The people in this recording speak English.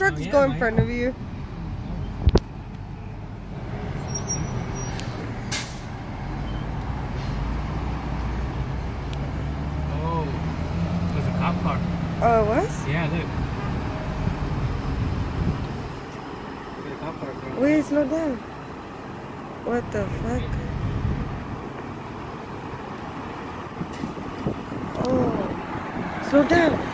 trucks go in front of you. Oh, there's a cop car. Oh, it was? Yeah, look. There's a cop car. bro. Wait, slow down. What the fuck? Oh. Slow down.